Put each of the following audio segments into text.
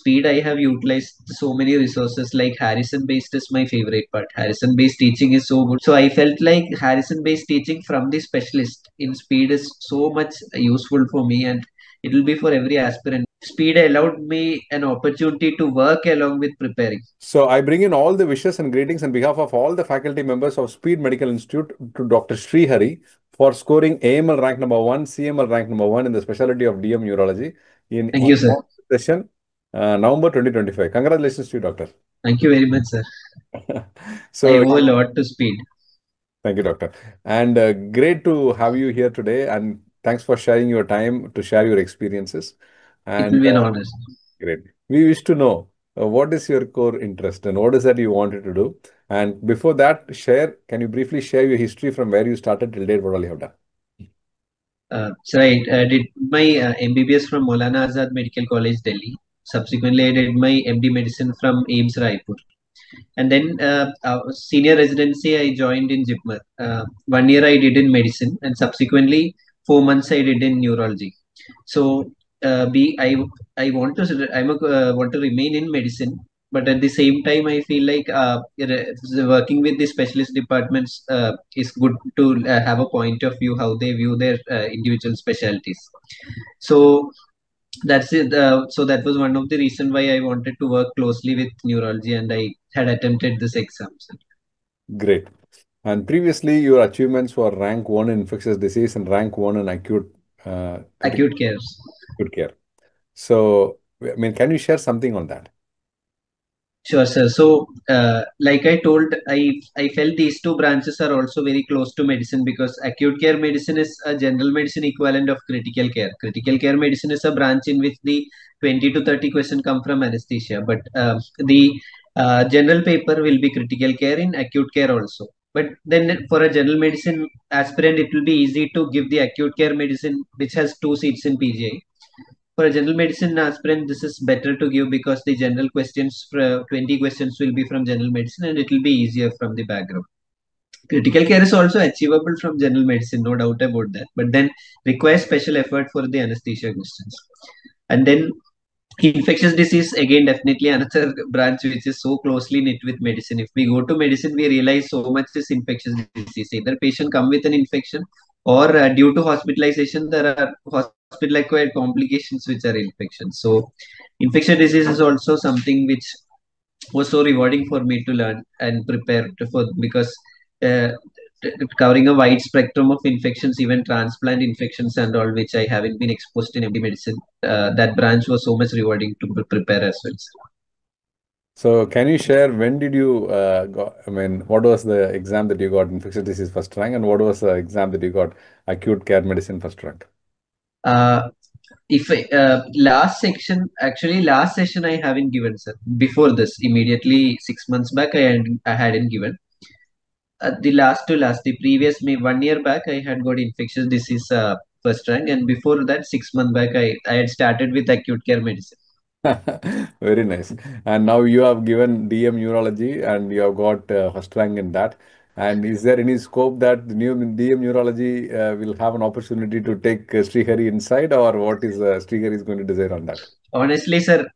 speed I have utilized so many resources like Harrison based is my favorite part. Harrison based teaching is so good. So I felt like Harrison based teaching from the specialist in speed is so much useful for me and it will be for every aspirant. Speed allowed me an opportunity to work along with preparing. So I bring in all the wishes and greetings on behalf of all the faculty members of Speed Medical Institute to Dr. Sreehari for scoring AML rank number one, CML rank number one in the specialty of DM Neurology in Thank you, sir. session uh, November 2025. Congratulations to you, Doctor. Thank you very much, sir. so I owe a lot to speed. Thank you, Doctor. And uh, great to have you here today. And thanks for sharing your time to share your experiences. And it will be an uh, great. We wish to know uh, what is your core interest and what is that you wanted to do. And before that, share. Can you briefly share your history from where you started till date? What all you have done? Uh, so I uh, did my uh, MBBS from Maulana Azad Medical College, Delhi. Subsequently, I did my MD Medicine from AIIMS Raipur. And then uh, uh, senior residency, I joined in JIPMER. Uh, one year I did in medicine, and subsequently four months I did in neurology. So uh, be I I want to I'm want to remain in medicine, but at the same time I feel like uh, working with the specialist departments uh, is good to uh, have a point of view how they view their individual specialties. So that's it. Uh, so that was one of the reason why I wanted to work closely with neurology, and I had attempted this exam. Great. And previously, your achievements were rank one in infectious disease and rank one in acute uh, acute care. Acute care. So, I mean, can you share something on that? Sure, sir. So, uh, like I told, I I felt these two branches are also very close to medicine because acute care medicine is a general medicine equivalent of critical care. Critical care medicine is a branch in which the 20 to 30 questions come from anesthesia, but uh, the uh, general paper will be critical care in acute care also. But then for a general medicine aspirant, it will be easy to give the acute care medicine, which has two seats in PGI for a general medicine aspirant, this is better to give because the general questions, for 20 questions will be from general medicine and it will be easier from the background. Critical care is also achievable from general medicine, no doubt about that, but then requires special effort for the anesthesia questions. And then infectious disease, again, definitely another branch which is so closely knit with medicine. If we go to medicine, we realize so much is infectious disease. Either patient come with an infection or uh, due to hospitalization, there are hospital acquired complications which are infections. So infectious disease is also something which was so rewarding for me to learn and prepare for because uh, covering a wide spectrum of infections, even transplant infections and all, which I haven't been exposed in MD medicine. Uh, that branch was so much rewarding to prepare as well. So can you share when did you uh, got, I mean, what was the exam that you got infectious disease first rank and what was the exam that you got acute care medicine first rank? Uh, if uh, last section, actually last session I haven't given, sir. Before this, immediately six months back, I, had, I hadn't given. Uh, the last to last, the previous me one year back, I had got infectious disease uh, first rank, and before that, six months back, I, I had started with acute care medicine. Very nice. And now you have given DM neurology and you have got uh, first rank in that. And is there any scope that the new DM neurology uh, will have an opportunity to take uh, Sreehari inside or what is uh, Sreehari is going to desire on that? Honestly, sir,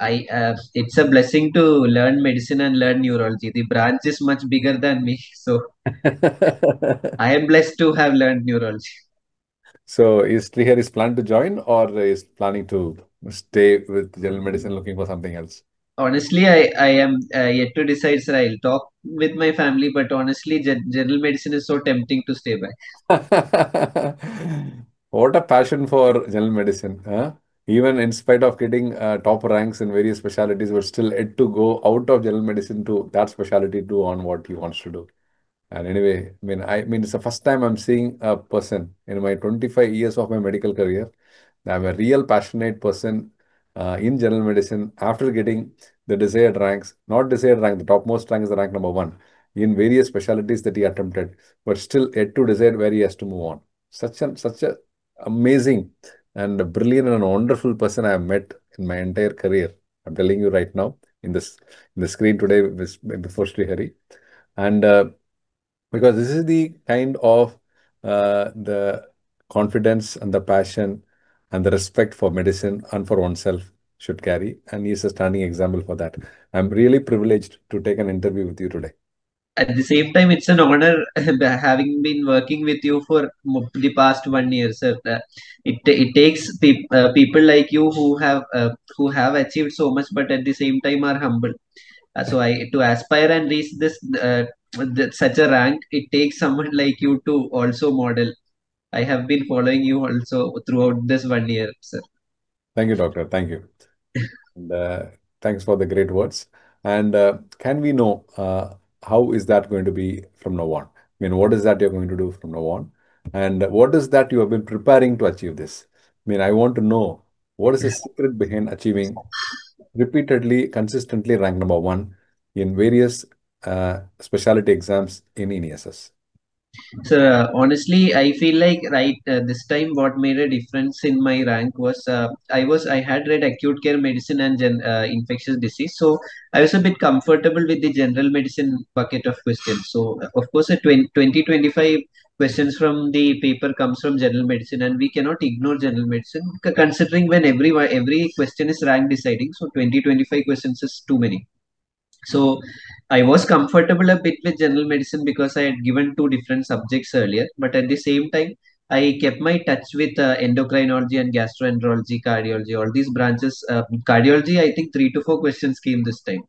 I uh, it's a blessing to learn medicine and learn neurology. The branch is much bigger than me. So I am blessed to have learned neurology. So is Sreehari's plan to join or is planning to stay with general medicine looking for something else? Honestly, I, I am uh, yet to decide, sir. I'll talk with my family, but honestly, general medicine is so tempting to stay by. what a passion for general medicine. Huh? Even in spite of getting uh, top ranks in various specialties, but still yet to go out of general medicine to that specialty to on what he wants to do. And anyway, I mean, I mean, it's the first time I'm seeing a person in my 25 years of my medical career. I'm a real passionate person uh, in general medicine after getting the desired ranks, not desired rank, the topmost rank is the rank number one in various specialties that he attempted, but still yet to decide where he has to move on. Such an such a amazing and brilliant and wonderful person I have met in my entire career. I'm telling you right now in this in the screen today before Sreehari. And uh, because this is the kind of uh, the confidence and the passion and the respect for medicine and for oneself should carry, and he's a standing example for that. I'm really privileged to take an interview with you today. At the same time, it's an honor having been working with you for the past one year, sir. It it takes pe uh, people like you who have uh, who have achieved so much, but at the same time are humble. Uh, so I to aspire and reach this uh, such a rank, it takes someone like you to also model. I have been following you also throughout this one year, sir. Thank you, doctor. Thank you. and, uh, thanks for the great words. And uh, can we know uh, how is that going to be from now on? I mean, what is that you're going to do from now on? And what is that you have been preparing to achieve this? I mean, I want to know what is the secret behind achieving repeatedly, consistently rank number one in various uh, specialty exams in ENSS? So uh, honestly, I feel like right uh, this time what made a difference in my rank was uh, I was I had read acute care medicine and gen, infectious disease, so I was a bit comfortable with the general medicine bucket of questions. So of course, a 20, 20 25 questions from the paper comes from general medicine, and we cannot ignore general medicine considering when every every question is rank deciding. So 20 25 questions is too many. So I was comfortable a bit with general medicine because I had given two different subjects earlier, but at the same time, I kept my touch with uh, endocrinology and gastroenterology, cardiology, all these branches. Uh, cardiology, I think three to four questions came this time.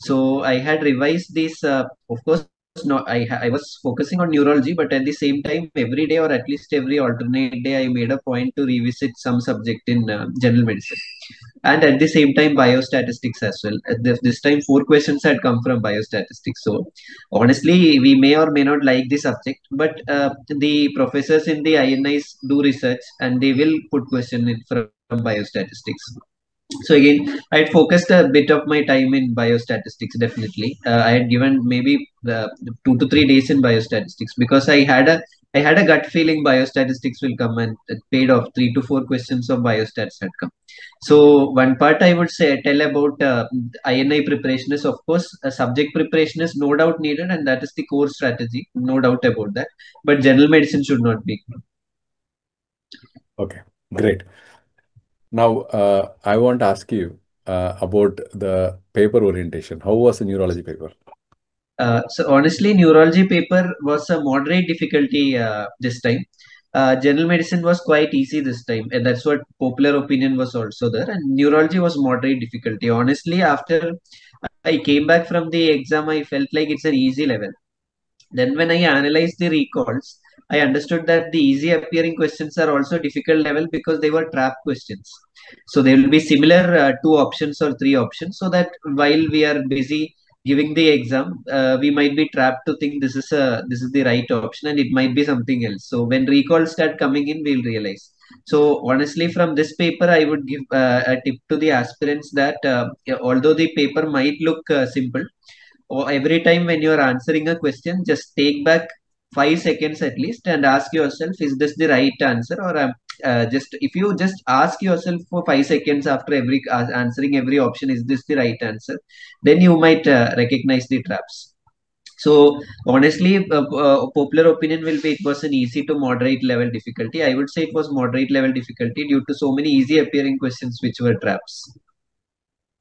So I had revised these, uh, of course, no, I, I was focusing on neurology, but at the same time, every day or at least every alternate day, I made a point to revisit some subject in uh, general medicine. And at the same time biostatistics as well. This, this time four questions had come from biostatistics. So honestly we may or may not like the subject but uh, the professors in the INIs do research and they will put question in from, from biostatistics so again i had focused a bit of my time in biostatistics definitely. Uh, i had given maybe uh, two to three days in biostatistics because i had a i had a gut feeling biostatistics will come and it paid off. Three to four questions of biostats had come. So one part i would say tell about uh, ini preparation is of course a subject preparation is no doubt needed and that is the core strategy no doubt about that. But general medicine should not be. Okay great now, uh, I want to ask you uh, about the paper orientation. How was the neurology paper? Uh, so honestly, neurology paper was a moderate difficulty this time. Uh, general medicine was quite easy this time, and that's what popular opinion was also there. And neurology was moderate difficulty. Honestly, after I came back from the exam, I felt like it's an easy level. Then when I analyzed the recalls, I understood that the easy appearing questions are also difficult level because they were trap questions. So there will be similar uh, two options or three options so that while we are busy giving the exam, uh, we might be trapped to think this is a this is the right option and it might be something else. So when recalls start coming in, we'll realize. So honestly, from this paper, I would give uh, a tip to the aspirants that uh, although the paper might look uh, simple, or every time when you're answering a question, just take back five seconds at least and ask yourself, is this the right answer? Or um, uh, just if you just ask yourself for five seconds after every uh, answering every option, is this the right answer? Then you might uh, recognize the traps. So honestly, uh, uh, popular opinion will be it was an easy to moderate level difficulty. I would say it was moderate level difficulty due to so many easy appearing questions which were traps.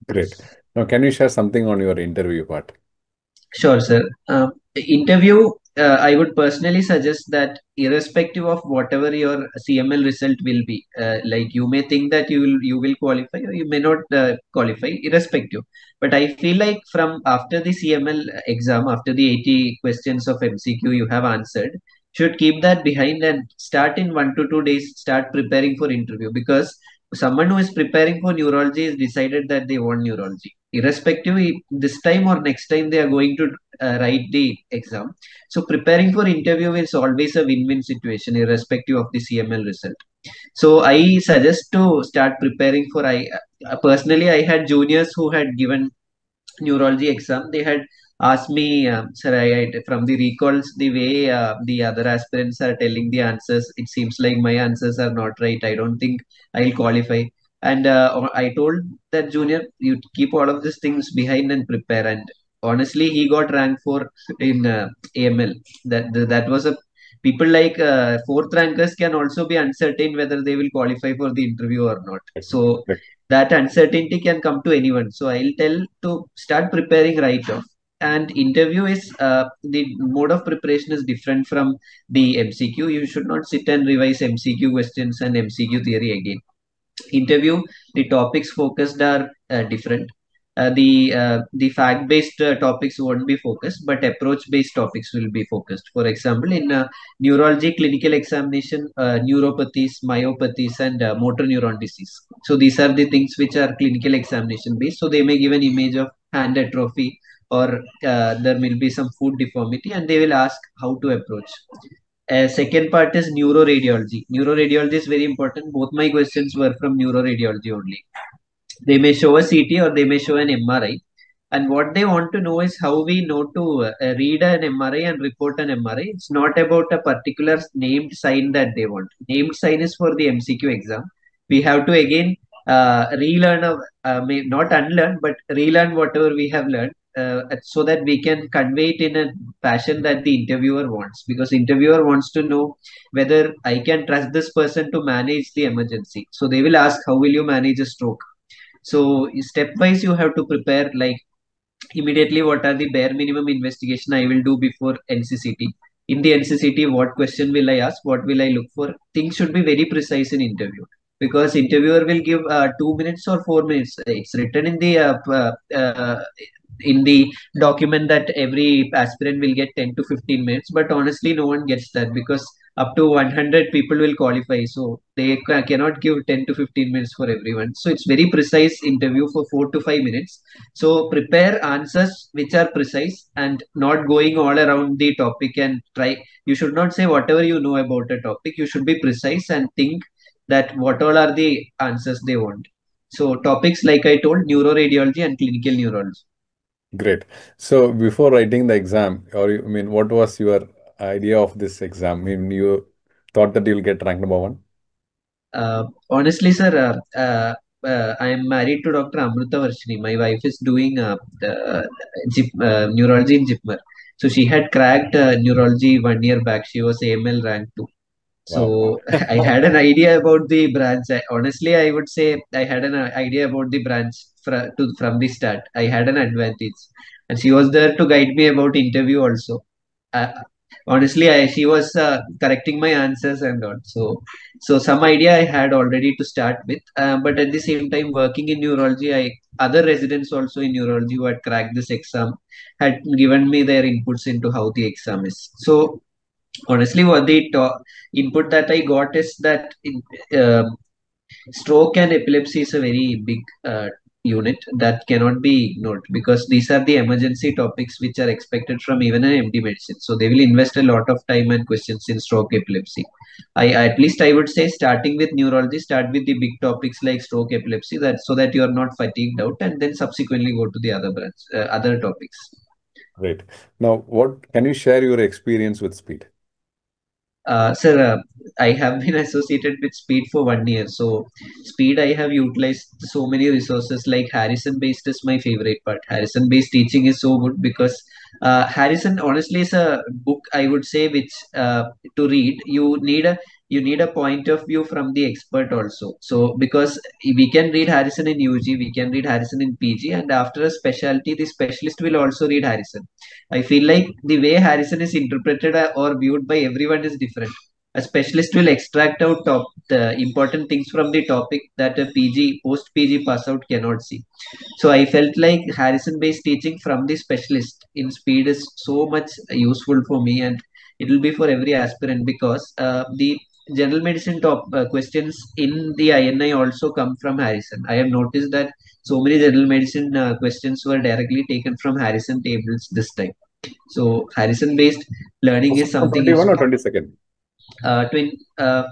Great. Now, can you share something on your interview part? Sure, sir. Uh, interview, uh, I would personally suggest that irrespective of whatever your CML result will be, uh, like you may think that you will you will qualify or you may not uh, qualify, irrespective. But I feel like from after the CML exam, after the 80 questions of MCQ you have answered, should keep that behind and start in one to two days, start preparing for interview because someone who is preparing for neurology is decided that they want neurology irrespective this time or next time they are going to uh, write the exam. So preparing for interview is always a win-win situation irrespective of the cml result. So i suggest to start preparing for i uh, personally i had juniors who had given neurology exam. They had asked me um, sir I, I, from the recalls the way uh, the other aspirants are telling the answers it seems like my answers are not right. I don't think i'll qualify and uh, i told that junior you keep all of these things behind and prepare and honestly he got rank for in uh, aml that that was a people like uh, fourth rankers can also be uncertain whether they will qualify for the interview or not. So that uncertainty can come to anyone. So I'll tell to start preparing right off. And interview is uh, the mode of preparation is different from the MCQ. You should not sit and revise MCQ questions and MCQ theory again. Interview, the topics focused are uh, different. Uh, the uh, the fact based uh, topics won't be focused but approach based topics will be focused. For example in uh, neurology clinical examination uh, neuropathies myopathies and uh, motor neuron disease. So these are the things which are clinical examination based. So they may give an image of hand atrophy or there will be some foot deformity and they will ask how to approach uh, second part is neuroradiology. Neuroradiology is very important. Both my questions were from neuroradiology only they may show a CT or they may show an MRI. And what they want to know is how we know to uh, read an MRI and report an MRI. It's not about a particular named sign that they want. Named sign is for the MCQ exam. We have to again uh, relearn, of, uh, not unlearn, but relearn whatever we have learned uh, so that we can convey it in a fashion that the interviewer wants because interviewer wants to know whether i can trust this person to manage the emergency so they will ask how will you manage a stroke so stepwise, you have to prepare like immediately what are the bare minimum investigation I will do before NCCT. In the NCCT, what question will I ask? What will I look for? Things should be very precise in interview because interviewer will give uh, two minutes or four minutes. It's written in the uh, uh, uh in the document that every aspirant will get 10 to 15 minutes but honestly no one gets that because up to 100 people will qualify so they cannot give 10 to 15 minutes for everyone. So it's very precise interview for 4 to 5 minutes. So prepare answers which are precise and not going all around the topic and try you should not say whatever you know about a topic you should be precise and think that what all are the answers they want. So topics like i told neuroradiology and clinical neurology Great. So before writing the exam, or I mean, what was your idea of this exam? I mean, you thought that you'll get rank number one? Uh, honestly, sir, uh, uh, uh I am married to Dr. Amruta Varshini. My wife is doing uh, the, uh, neurology in JIPMER. So she had cracked neurology one year back. She was AML rank two. So wow. I had an idea about the branch. I, honestly, I would say I had an idea about the branch fra- to, from the start. I had an advantage, and she was there to guide me about interview also. Uh, honestly, I she was uh, correcting my answers and all. So so some idea I had already to start with. Uh, but at the same time, working in neurology, I other residents also in neurology who had cracked this exam had given me their inputs into how the exam is. So honestly what the input that i got is that in, uh, stroke and epilepsy is a very big uh, unit that cannot be ignored because these are the emergency topics which are expected from even an md medicine. So they will invest a lot of time and questions in stroke epilepsy. I at least i would say starting with neurology start with the big topics like stroke epilepsy that so that you are not fatigued out and then subsequently go to the other branch uh, other topics. Great. Now what can you share your experience with speed uh, sir, uh, I have been associated with Speed for one year. So, Speed, I have utilized so many resources like Harrison based is my favorite part. Harrison based teaching is so good because uh, Harrison honestly is a book I would say which uh, to read you need a you need a point of view from the expert also. So because we can read Harrison in UG, we can read Harrison in PG, and after a specialty, the specialist will also read Harrison. I feel like the way Harrison is interpreted or viewed by everyone is different. A specialist will extract out top the important things from the topic that a PG post PG pass out cannot see. So I felt like Harrison based teaching from the specialist in speed is so much useful for me and it will be for every aspirant because uh, the general medicine top uh, questions in the INI also come from Harrison. I have noticed that so many general medicine uh, questions were directly taken from Harrison tables this time. So Harrison based learning is something. 21 or 22nd? Uh, twin, uh,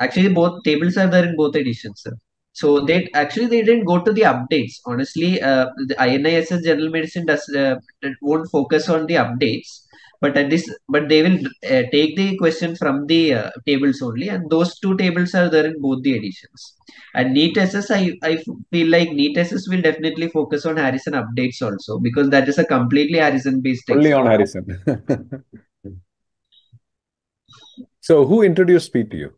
actually, both tables are there in both editions. Sir. So they actually they didn't go to the updates. Honestly, uh, the INISS general medicine does uh, won't focus on the updates but at this but they will uh, take the question from the uh, tables only and those two tables are there in both the editions and NEET SS i i feel like NEET SS will definitely focus on harrison updates also because that is a completely harrison based only on harrison So, who introduced speed to you?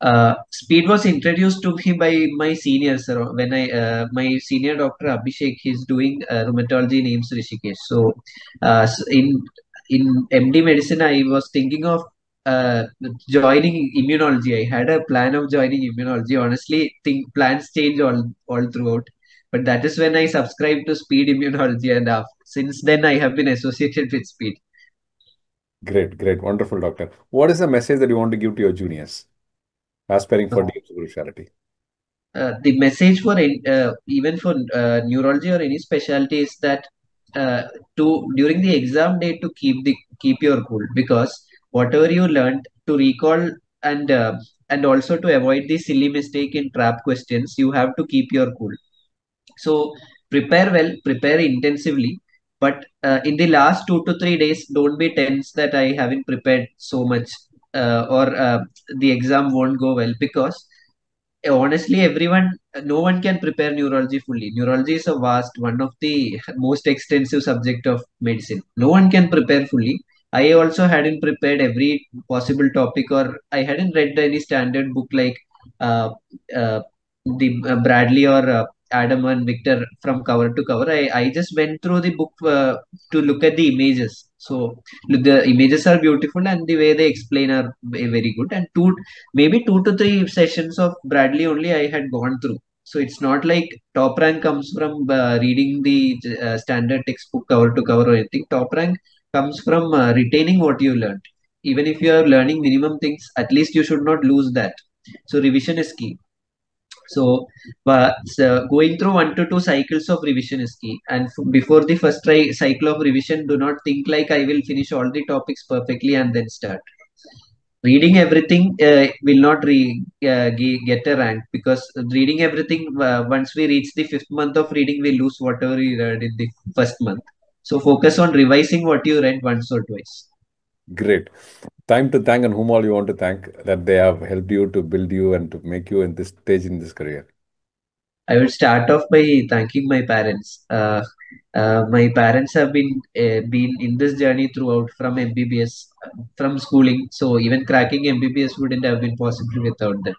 Uh, speed was introduced to me by my senior sir. When I uh, my senior doctor Abhishek, he's doing uh, rheumatology in AIIMS Rishikesh. So, uh, in in MD medicine, I was thinking of uh, joining immunology. I had a plan of joining immunology. Honestly, think plans change all all throughout. But that is when I subscribed to speed immunology, and uh, since then I have been associated with speed. Great, great, wonderful, doctor. What is the message that you want to give to your juniors aspiring for deep specialty? Uh, the message for uh, even for uh, neurology or any specialty is that uh, to during the exam day to keep the keep your cool because whatever you learned to recall and uh, and also to avoid the silly mistake in trap questions you have to keep your cool. So prepare well prepare intensively but uh, in the last two to three days don't be tense that i haven't prepared so much or the exam won't go well because honestly everyone no one can prepare neurology fully. Neurology is a vast one of the most extensive subject of medicine. No one can prepare fully. I also hadn't prepared every possible topic or i hadn't read any standard book like uh, uh, the uh, bradley or uh, adam and victor from cover to cover i, I just went through the book uh, to look at the images so the images are beautiful and the way they explain are very good and two maybe two to three sessions of Bradley only I had gone through. So it's not like top rank comes from uh, reading the uh, standard textbook cover to cover or anything. Top rank comes from uh, retaining what you learned. Even if you are learning minimum things, at least you should not lose that. So revision is key. So, but so going through one to two cycles of revision is key. And before the first try cycle of revision, do not think like I will finish all the topics perfectly and then start. Reading everything uh, will not re- uh, get a rank because reading everything uh, once we reach the fifth month of reading we lose whatever we read in the first month. So focus on revising what you read once or twice. Great time to thank and whom all you want to thank that they have helped you to build you and to make you in this stage in this career I will start off by thanking my parents. Uh, uh, my parents have been uh, been in this journey throughout from MBBS, from schooling. So even cracking MBBS wouldn't have been possible without them.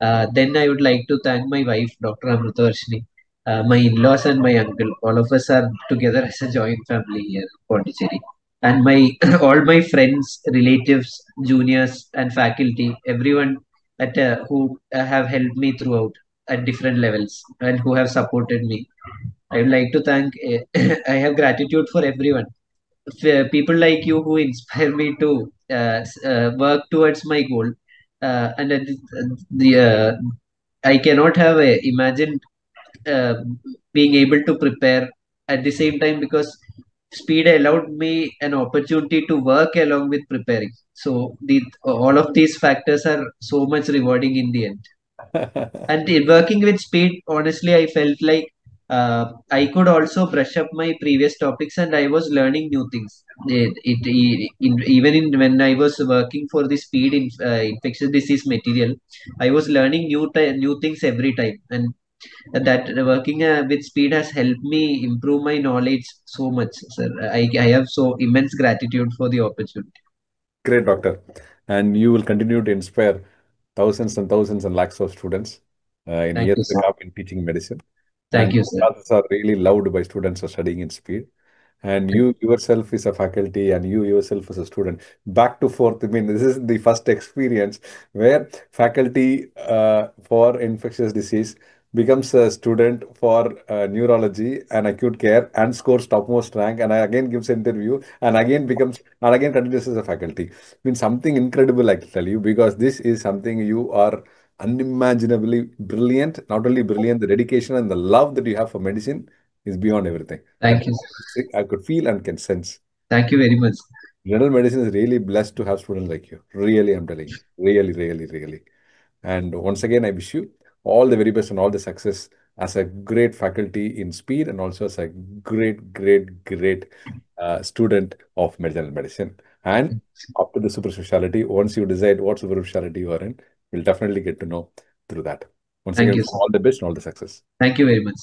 Uh, then I would like to thank my wife, Dr. Amritavarshini, uh, my in-laws and my uncle. All of us are together as a joint family here in Pondicherry. And my all my friends, relatives, juniors, and faculty, everyone that uh, who have helped me throughout at different levels and who have supported me. I would like to thank, I have gratitude for everyone. People like you who inspire me to uh, uh, work towards my goal. Uh, and the uh, I cannot have imagined uh, being able to prepare at the same time because speed allowed me an opportunity to work along with preparing. So the all of these factors are so much rewarding in the end and working with speed, honestly, I felt like uh, I could also brush up my previous topics and I was learning new things. It, it, it in, even in when I was working for the speed in uh, infectious disease material, I was learning new new things every time, and that working uh, with speed has helped me improve my knowledge so much. Sir, I I have so immense gratitude for the opportunity. Great, doctor, and you will continue to inspire thousands and thousands and lakhs of students uh, in Thank years to come in teaching medicine. Thank and you, sir. Classes are really loved by students who are studying in speed. And you yourself is a faculty and you yourself is a student. Back to forth, I mean, this is the first experience where faculty uh, for infectious disease becomes a student for uh, neurology and acute care and scores topmost rank and I again gives interview and again becomes and again continues as a faculty. I mean something incredible I can tell you because this is something you are unimaginably brilliant. Not only brilliant, the dedication and the love that you have for medicine is beyond everything. Thank you. I could feel and can sense. Thank you very much. General medicine is really blessed to have students like you. Really, I'm telling you. Really, really, really. And once again, I wish you all the very best and all the success as a great faculty in speed and also as a great, great, great uh, student of medicinal medicine. And after the super specialty, once you decide what super specialty you are in, we'll definitely get to know through that. Once Thank again, you, all the best and all the success. Thank you very much.